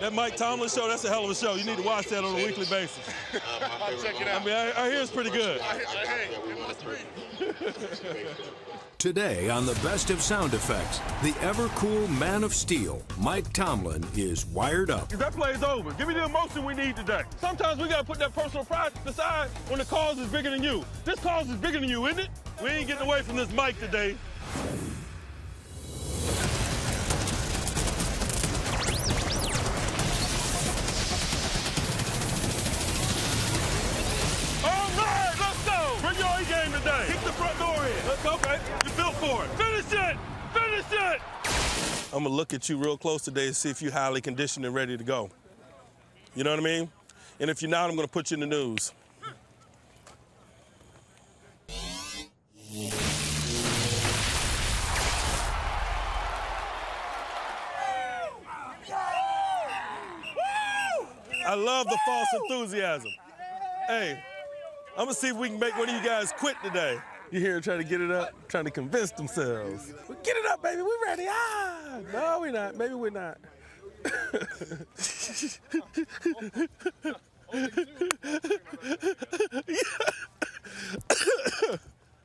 That Mike Tomlin show, that's a hell of a show. You need to watch that on a weekly basis. I'll check it out. I mean, I, I hear it's pretty good. Hey, it must be. Today on the best of sound effects, the ever cool man of steel, Mike Tomlin, is wired up. That play's over. Give me the emotion we need today. Sometimes we gotta put that personal pride aside when the cause is bigger than you. This cause is bigger than you, isn't it? We ain't getting away from this mic today. For it. Finish it. Finish it. I'm gonna look at you real close today to see if you're highly conditioned and ready to go. You know what I mean? And if you're not, I'm gonna put you in the news. I love the false enthusiasm. Hey, I'm gonna see if we can make one of you guys quit today. You hear trying to get it up, trying to convince themselves. Get it up, baby. We're ready. Ah, no, we're not. Maybe we're not.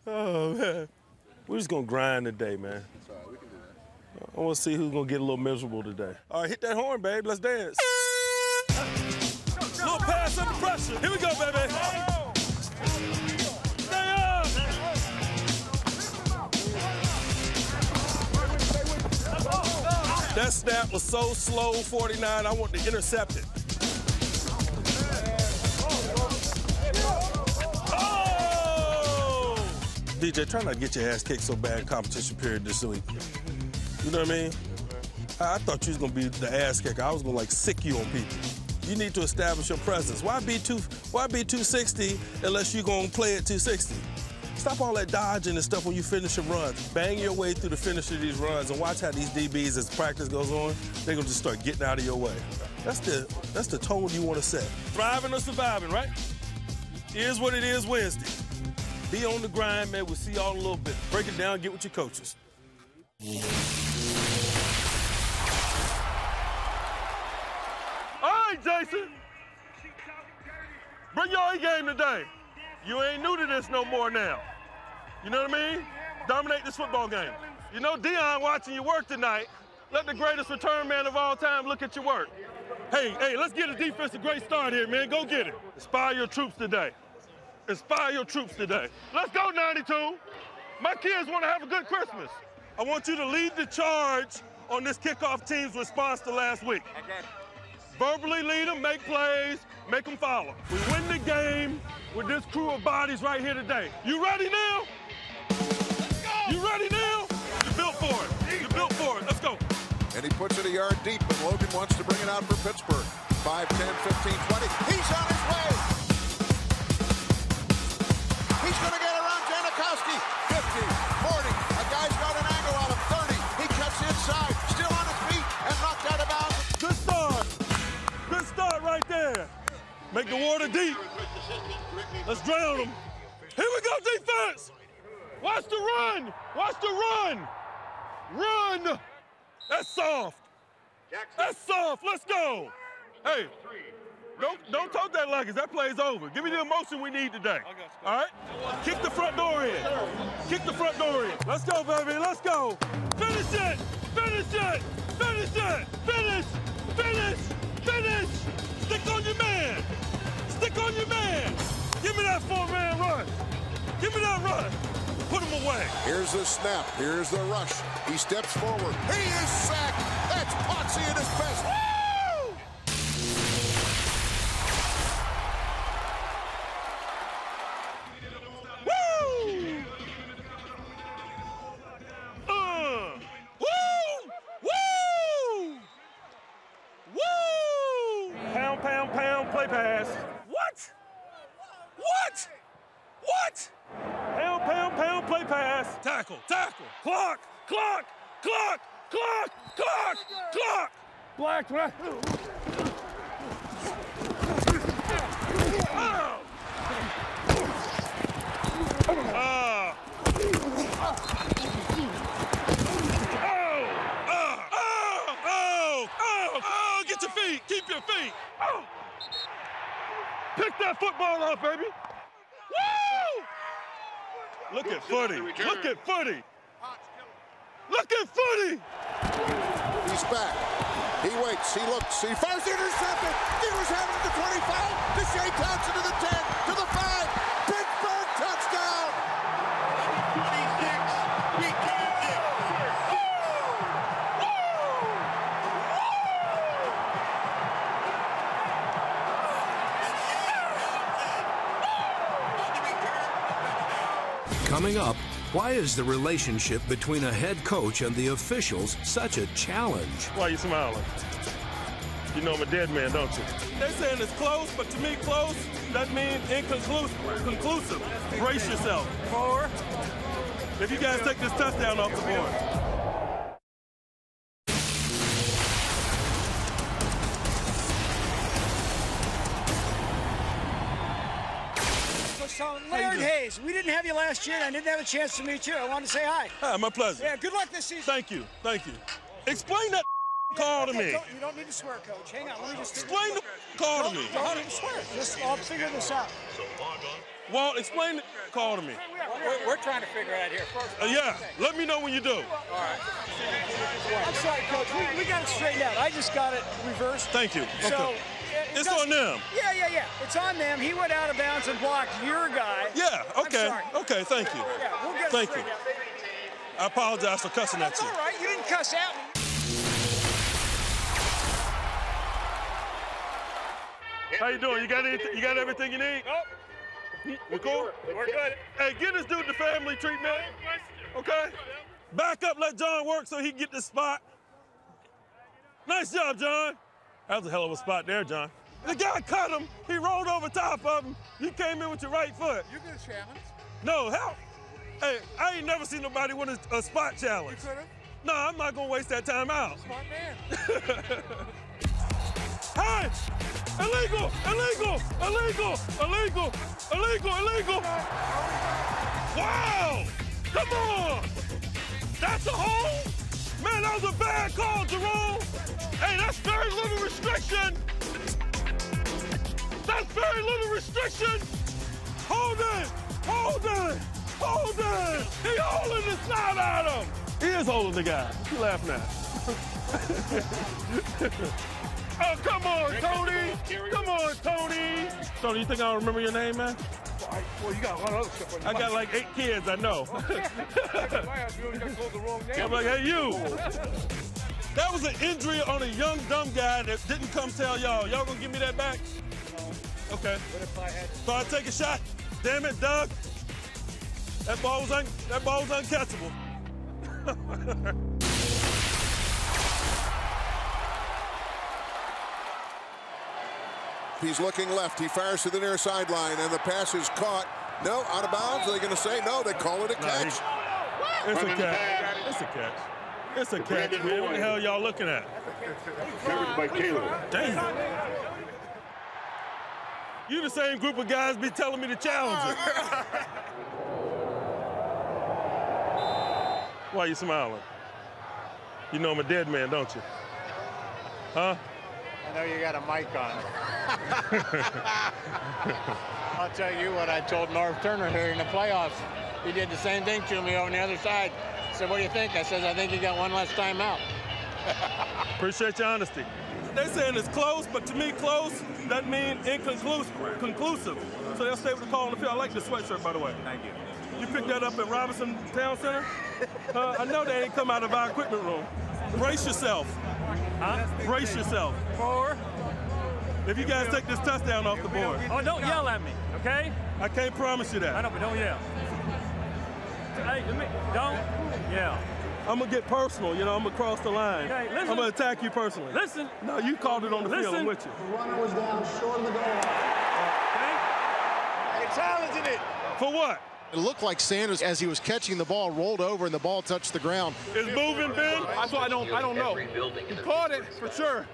oh man, we're just gonna grind today, man. I want to see who's gonna get a little miserable today. All right, hit that horn, babe. Let's dance. Little pass under pressure. Here we go, baby. That snap was so slow, 49. I want to intercept it. Oh! DJ, try not to get your ass kicked so bad in competition period this week. You know what I mean? I, I thought you was gonna be the ass kicker. I was gonna like sick you on people. You need to establish your presence. Why be two? Why be 260 unless you're gonna play at 260? Stop all that dodging and stuff when you finish a run. Bang your way through the finish of these runs and watch how these DBs, as practice goes on, they're gonna just start getting out of your way. That's the that's the tone you want to set. Thriving or surviving, right? Here's what it is Wednesday. Be on the grind, man. We'll see y'all in a little bit. Break it down, get with your coaches. All right, Jason. Bring your A game today. You ain't new to this no more now. You know what I mean? Dominate this football game. You know, Deion watching you work tonight. Let the greatest return man of all time look at your work. Hey, hey, let's get a defense a great start here, man. Go get it. Inspire your troops today. Inspire your troops today. Let's go, 92. My kids want to have a good Christmas. I want you to lead the charge on this kickoff team's response to last week. Verbally lead them, make plays, make them follow. We win the game with this crew of bodies right here today. You ready now? You ready now? You built for it. You built for it. Let's go. And he puts it a yard deep, but Logan wants to bring it out for Pittsburgh. 5, 10, 15, 20. He's on his way. Make the water deep. Let's drown them. Here we go, defense. Watch the run. Watch the run. Run. That's soft. That's soft. Let's go. Hey, don't don't talk that like it. That play's over. Give me the emotion we need today. All right? Kick the front door in. Kick the front door in. Let's go, baby. Let's go. Finish it. Finish it. Finish it. Finish. Finish. Finish. Stick on your man. On your man. Give me that four-man run. Give me that run. Put him away. Here's the snap. Here's the rush. He steps forward. He is sacked. That's Potsy at his best. Woo! Woo! Uh! Woo! Woo! Woo! Pound, pound, pound, play pass. What? What? What? Pound, pound, pound, play pass. Tackle, tackle, clock, clock, clock, clock, clock, clock. Black, right? Oh! Ah! Oh! Oh! Oh! Oh! your feet. Oh. Pick that football up, baby. Woo! Look at Footy. Look at Footy. Look at Footy. He's back. He waits. He looks. He fires intercepted. Steelers have it at the 25. Deshea Townsend to the 10. Coming up, why is the relationship between a head coach and the officials such a challenge? Why are you smiling? You know I'm a dead man, don't you? They're saying it's close, but to me, close, that means inconclusive. Conclusive. Brace yourself. Four. If you guys take this touchdown off the board. Last year, and I didn't have a chance to meet you. I wanted to say hi. Hi, my pleasure. Yeah, good luck this season. Thank you. Thank you. Explain that call to me. don't- you don't need to swear, Coach. Hang on, let me just Explain the call to Don't, me. don't need to swear. Just, I'll figure this out. Walt, explain the call to me. We're, we're trying to figure it out here first. Uh, yeah, let me know when you do. All right. I'm sorry, Coach. We, we got it straightened out. I just got it reversed. Thank you. So, Okay. It It's doesn't- on them. Yeah, yeah, yeah. It's on them. He went out of bounds and blocked your guy. Yeah, I'm okay. sorry. Okay, thank you. Yeah, we'll get Thank you. out. I apologize for cussing at That's you. all right. You didn't cuss at me. How you doing? You got anything? You got everything you need? We cool? We're good. Hey, get this dude the family treatment. Okay? Back up, let John work so he can get the spot. Nice job, John. That was a hell of a spot there, John. The guy cut him. He rolled over top of him. You came in with your right foot. You get a challenge. No, help. Hey, I ain't never seen nobody win a, a spot challenge. You could have. No, I'm not gonna waste that time out. Smart man. Hey! Illegal! Illegal! Illegal! Illegal! Illegal! Illegal! Wow! Come on! That's a hole? Man, that was a bad call, Jerome! Hey, that's very little restriction! That's very little restriction! Hold it! Hold it! Hold it! He holding the snot at him! He is holding the guy. What you laughing at? Oh, come on, Tony! Come on, Tony! Tony, you think I remember your name, man? Well, you got a lot of other stuff on your I got like eight kids, I know. I'm like, hey, you! That was an injury on a young, dumb guy that didn't come tell y'all. Y'all gonna give me that back? Okay. what So I take a shot. Damn it, Doug. That ball was, un- that ball was uncatchable. He's looking left. He fires to the near sideline, and the pass is caught. No, out of bounds. Are they going to say no? They call it a catch. It's a catch. It's a catch. It's a catch, man. What the hell y'all looking at? Covered by Caleb. Damn. You the same group of guys be telling me to challenge it. Why you smiling? You know I'm a dead man, don't you? Huh? I know you got a mic on. I'll tell you what I told Norv Turner here in the playoffs. He did the same thing to me on the other side. I said, what do you think? I said, I think you got one less time out. Appreciate your honesty. They saying it's close, but to me, close that means inconclusive. Conclusive. So they'll stay with the call on the field. I like the sweatshirt, by the way. Thank you. You picked that up at Robinson Town Center? Uh, I know they ain't come out of our equipment room. Brace yourself. Huh? Brace yourself. Four. If you guys take this touchdown off the board, Oh, don't yell at me, okay? I can't promise you that. I know, but don't yell. Hey, let me, don't yell. I'm gonna get personal, you know, I'm gonna cross the line. Okay, listen. I'm gonna attack you personally. Listen, No, you called it on the field, I'm Listen. with you. The runner was down short of the goal line. Okay? You're challenging it. For what? It looked like Sanders, as he was catching the ball, rolled over and the ball touched the ground. Is moving, Ben? That's what I don't. I don't know. He caught it for sure.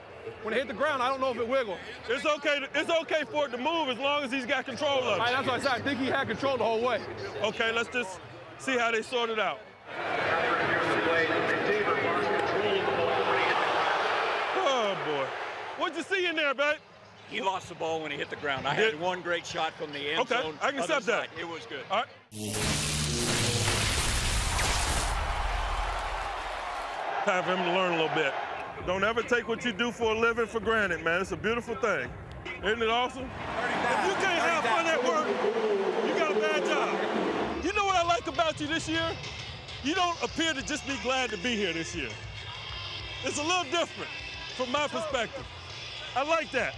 When it hit the ground, I don't know if it wiggled. It's okay. To, it's okay for it to move as long as he's got control of All right, it. that's what I said. I think he had control the whole way. Okay, let's just see how they sort it out. Oh boy, what'd you see in there, that, babe? He lost the ball when he hit the ground. I Did- had one great shot from the end Okay, zone. I can other accept that. It was good. All right. Time for him to learn a little bit. Don't ever take what you do for a living for granted, man. It's a beautiful thing. Isn't it awesome? If you can't have fun at work, you got a bad job. You know what I like about you this year? You don't appear to just be glad to be here this year. It's a little different from my perspective. I like that.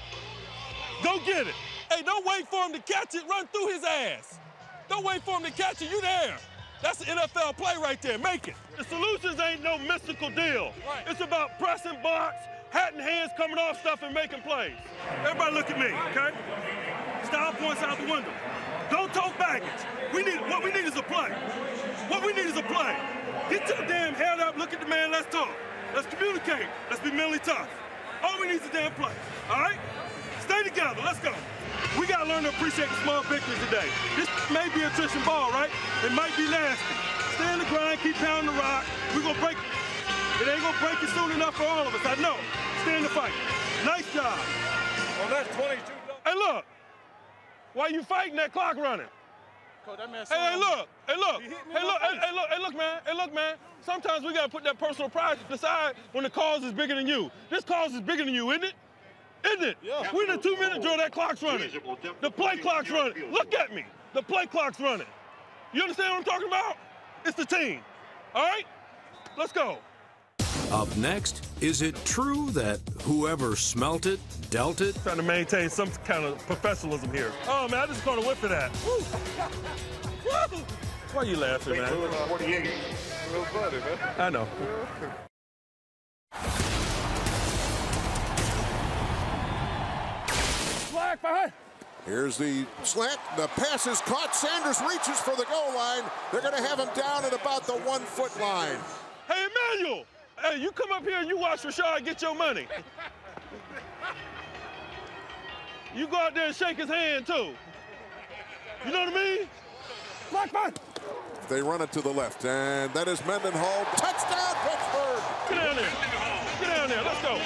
Go get it. Hey, don't wait for him to catch it. Run through his ass. Don't wait for him to catch it. You there. That's the NFL play right there. Make it. The solutions ain't no mystical deal. It's about pressing box, hat in hands, coming off stuff and making plays. Everybody look at me, okay? Style points out the window. Don't talk baggage. We need what we need is a play. What we need is a play. Get your damn head up, look at the man, let's talk. Let's communicate. Let's be mentally tough. All we need is a damn play. All right? Stay together. Let's go. We gotta learn to appreciate the small victories today. This may be attrition ball, right? It might be nasty. Stay in the grind, keep pounding the rock. We're gonna break it. It ain't gonna break it soon enough for all of us. I know. Stay in the fight. Nice job. On that 22. Hey, look. Why you fighting that clock running? Coach, that man Hey, hey, look. Hey, look. He Hey, look. Hey, hey, look. Hey, look, man. Hey, look, man. Sometimes we gotta put that personal pride aside when the cause is bigger than you. This cause is bigger than you, isn't it? Isn't it? Yeah. We in a two-minute drill. That clock's running. The play clock's running. Look at me. The play clock's running. You understand what I'm talking about? It's the team. All right? Let's go. Up next, is it true that whoever smelt it, dealt it? Trying to maintain some kind of professionalism here. Oh man, I just caught a whiff of that. Woo. Woo. Why you laughing, man? 48. Real funny, man. I know. Flag behind. Here's the slant. The pass is caught. Sanders reaches for the goal line. They're going to have him down at about the one foot line. Hey, Emmanuel. Hey, you come up here and you watch Rashard get your money. You go out there and shake his hand too. You know what I mean? Flag behind. They run it to the left, and that is Mendenhall. Touchdown, Pittsburgh! Get down there. Get down there. Let's go.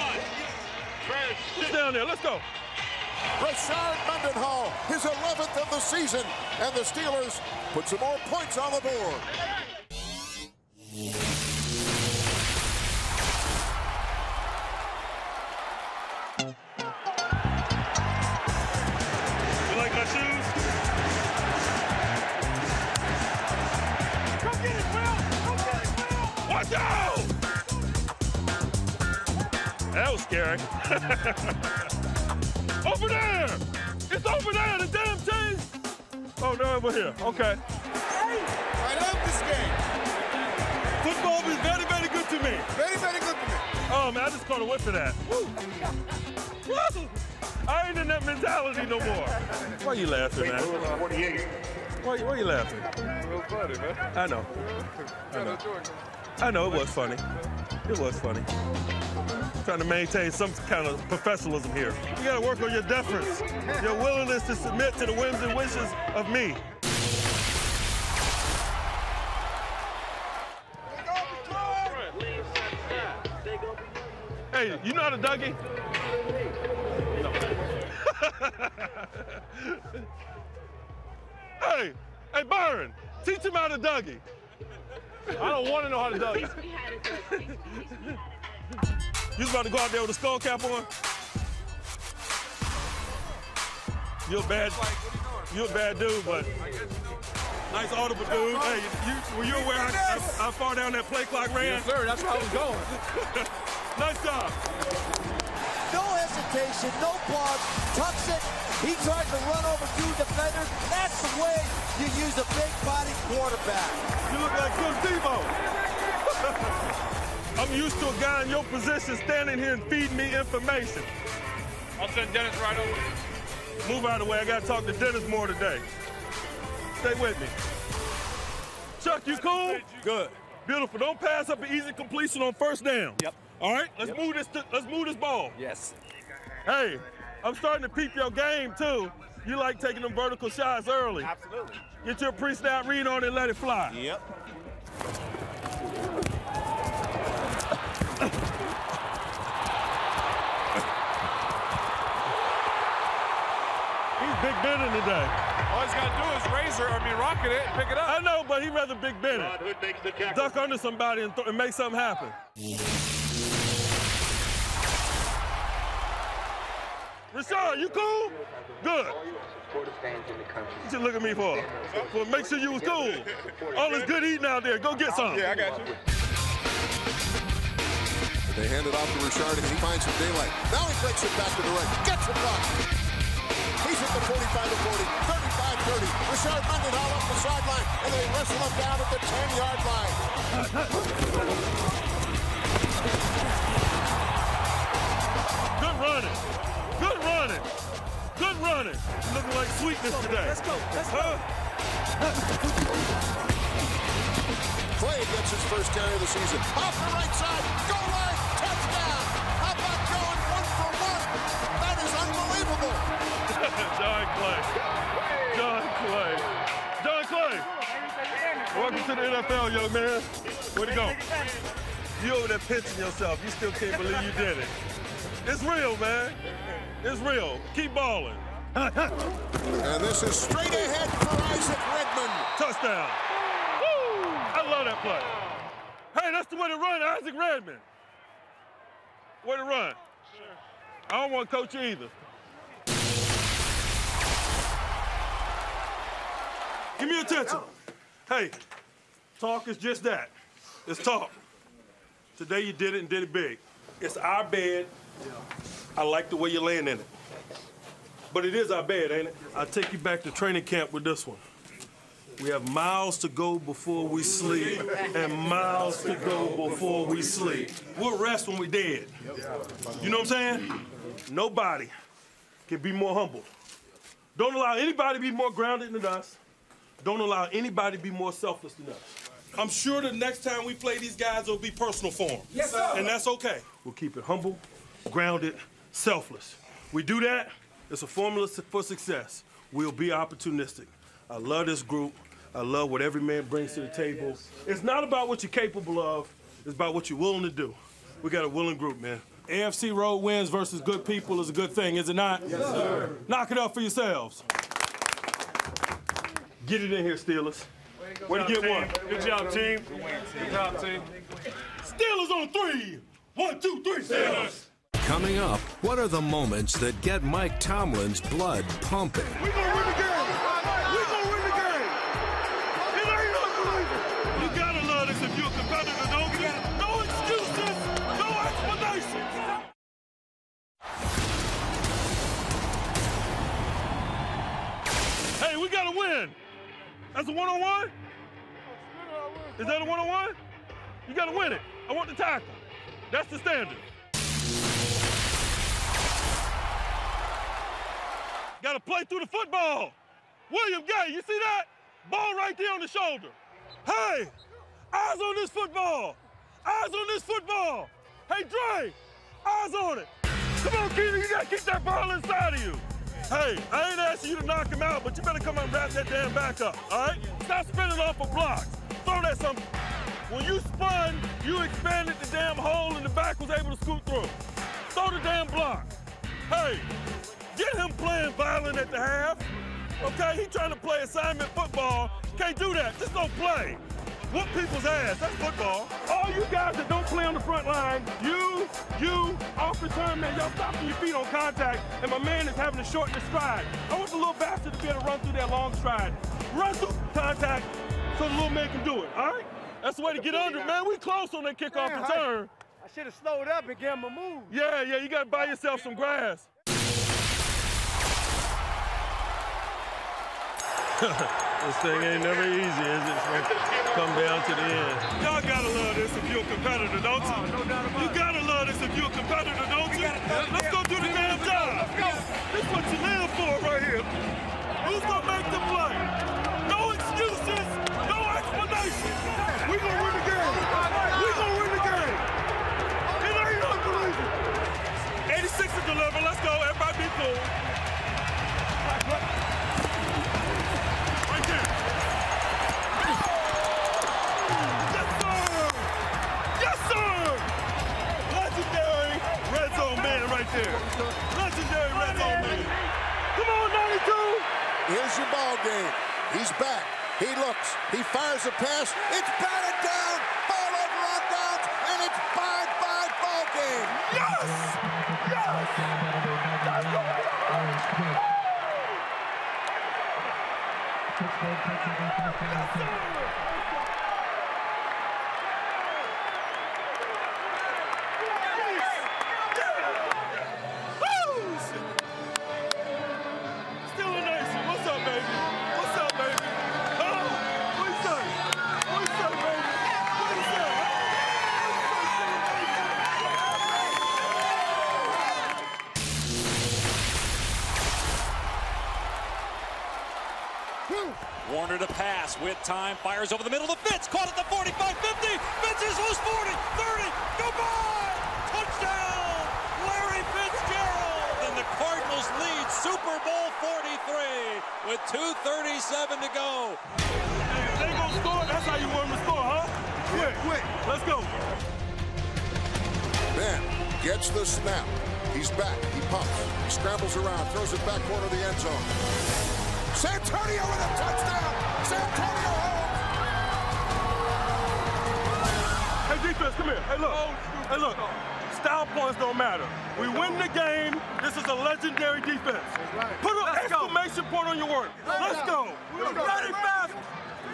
Get down there. Let's go. Rashard Mendenhall, his 11th of the season, and the Steelers put some more points on the board. You like my shoes? Come get it, Will. Come get it, Will. Watch out! That was scary. there! It's over there, the damn team! Oh, no, over here. Okay. I love this game. Football is very, very good to me. Very, very good to me. Oh, man, I just caught a whiff of that. Woo. Woo. I ain't in that mentality no more. Why you laughing, man? 48. Why, why you laughing? Real funny, man. I know. I know. I know it was funny. It was funny. Trying to maintain some kind of professionalism here. You gotta work on your deference, your willingness to submit to the whims and wishes of me. Hey, you know how to Dougie? hey, hey, Byron, teach him how to Dougie. I don't want to know how to dunk. You was about to go out there with a skull cap on? You're a bad, you're a bad dude, but nice audible dude. Hey, you, were you aware how, how far down that play clock ran? Yes, sir. That's where I was going. nice job. No hesitation, no pause, tucks it. He tries to run over two defenders. That's the way you use a big body quarterback. You look like Tim Tebow. I'm used to a guy in your position standing here and feeding me information. I'll send Dennis right over. Move out of the way. I got to talk to Dennis more today. Stay with me. Chuck, you cool? Good. Beautiful. Don't pass up an easy completion on first down. Yep. All right, let's move this. To, let's move this ball. Yes. Hey, I'm starting to peep your game too. You like taking them vertical shots early. Absolutely. Get your pre-snap read on it and let it fly. Yep. He's Big winning today. All he's got to do is raise her, I mean, rocket it and pick it up. I know, but he'd rather Big Bennett. Duck under somebody and, th- and make something happen. Rashard, you cool? Good. You should look at me for. For make sure you was cool. Oh, all this good eating out there, go get some. Yeah, I got you. They hand it off to Rashard, and he finds some daylight. Now he breaks it back to the right. Gets it back. He's at the 45 to 40, 35 30. Rashard all up the sideline, and they wrestle him down at the 10 yard line. Good running. Good running. Good running. Looking like sweetness today. Let's go. Let's go. Huh? Clay gets his first carry of the season. Off the right side, goal line, touchdown. How about going one for one? That is unbelievable. John Clay. John Clay. John Clay. Welcome to the NFL, young man. Way to go. You over there pinching yourself. You still can't believe you did it. It's real, man. It's real. Keep balling. And this is straight ahead for Isaac Redman. Touchdown. Woo! I love that play. Hey, that's the way to run, Isaac Redman. Way to run. I don't want to coach you either. Give me attention. Hey, talk is just that. It's talk. Today you did it and did it big. It's our bed. I like the way you're laying in it. But it is our bed, ain't it? I'll take you back to training camp with this one. We have miles to go before we sleep, and miles to go before we sleep. We'll rest when we're dead. You know what I'm saying? Nobody can be more humble. Don't allow anybody to be more grounded than us. Don't allow anybody to be more selfless than us. I'm sure the next time we play these guys, it'll be personal for them. Yes, sir. And that's okay. We'll keep it humble, grounded, selfless. We do that, it's a formula for success. We'll be opportunistic. I love this group. I love what every man brings to the table. It's not about what you're capable of, it's about what you're willing to do. We got a willing group, man. AFC road wins versus good people is a good thing, is it not? Yes, sir. Knock it up for yourselves. Get it in here, Steelers. Way to get one. Good job, team. Good job, team. Steelers on three. One, two, three, Steelers. Coming up, what are the moments that get Mike Tomlin's blood pumping? We gonna win the game. We gonna win the game. It ain't unbelievable. You gotta love this if you're a competitor, don't? No excuses, no explanations. Hey, we gotta win. That's a one-on-one? Is that a one-on-one? You gotta win it. I want the tackle. That's the standard. Got to play through the football. William Gay, you see that? Ball right there on the shoulder. Hey, eyes on this football. Eyes on this football. Hey, Dre, eyes on it. Come on, Keegan, you got to keep that ball inside of you. Hey, I ain't asking you to knock him out, but you better come and wrap that damn back up, all right? Stop spinning off of blocks. Throw that something. When you spun, you expanded the damn hole and the back was able to scoot through. Throw the damn block. Hey, get him playing violent at the half. Okay, he trying to play assignment football. Can't do that. Just don't play. Whoop people's ass. That's football. All you guys that don't play on the front line, you, you, off the turn, man, y'all stopping your feet on contact, and my man is having to shorten the stride. I want the little bastard to be able to run through that long stride. Run through contact so the little man can do it, all right? That's the way to get under it, man. We close on that kickoff Man, return. I should have slowed up and gave him a move. Yeah, yeah, you gotta buy yourself some grass. this thing ain't never easy, is it? It's gonna come down to the end. Y'all gotta love this if you're a competitor, don't you? Oh, no doubt about you it. gotta love this if you're a competitor, He a pass. It's batted down. Ball over on downs, and it's 5-5 ball game. Yes! Yes! That's the way Yes, sir! Fires over the middle to Fitz, caught at the 45, 50, Fitz is loose 40, 30, goodbye! Touchdown! Larry Fitzgerald! And the Cardinals lead Super Bowl 43 with 2.37 to go. If they gonna score, that's how you want them to score, huh? Quick, quick. Let's go. Ben gets the snap. He's back. He pumps. He scrambles around, throws it back corner of the end zone. Santonio with a touchdown. Santonio defense, come here. Hey, look. Hey, look. Style points don't matter. We win the game. This is a legendary defense. Put an exclamation point on your work. Let's go. We're Ready, fast.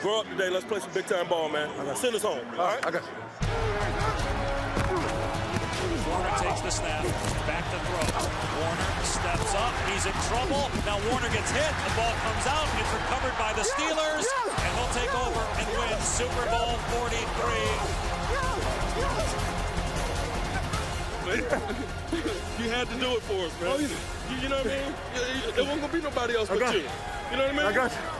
Grow up today. Let's play some big time ball, man. Send us home. All right? I got Warner takes the snap, back to throw. Warner steps up, he's in trouble. Now Warner gets hit, the ball comes out, it's recovered by the Steelers, and he'll take over and win Super Bowl 43. you had to do it for us, man. Oh, you, you know what I mean? There wasn't gonna be nobody else but you. You know what I mean? I got you.